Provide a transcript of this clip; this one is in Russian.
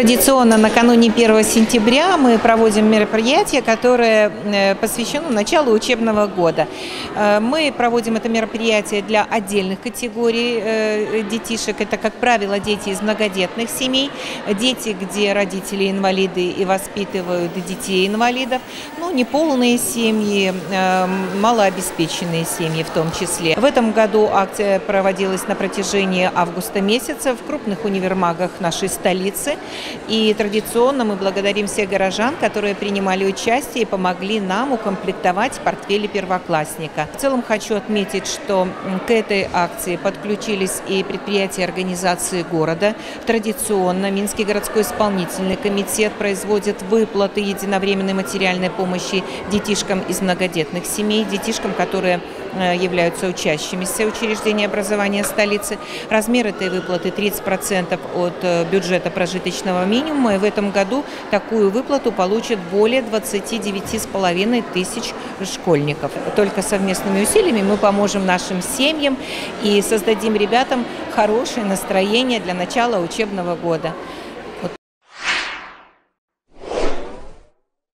Традиционно накануне 1 сентября мы проводим мероприятие, которое э, посвящено началу учебного года. Э, мы проводим это мероприятие для отдельных категорий э, детишек. Это, как правило, дети из многодетных семей, дети, где родители инвалиды и воспитывают детей инвалидов, ну, неполные семьи, малообеспеченные семьи в том числе. В этом году акция проводилась на протяжении августа месяца в крупных универмагах нашей столицы. И традиционно мы благодарим всех горожан, которые принимали участие и помогли нам укомплектовать портфели первоклассника. В целом хочу отметить, что к этой акции подключились и предприятия организации города. Традиционно Минский городской исполнительный комитет производит выплаты единовременной материальной помощи детишкам из многодетных семей, детишкам, которые э, являются учащимися учреждения образования столицы. Размер этой выплаты 30% от э, бюджета прожиточного прожиточного минимума. И в этом году такую выплату получат более 29,5 тысяч школьников. Только совместными усилиями мы поможем нашим семьям и создадим ребятам хорошее настроение для начала учебного года.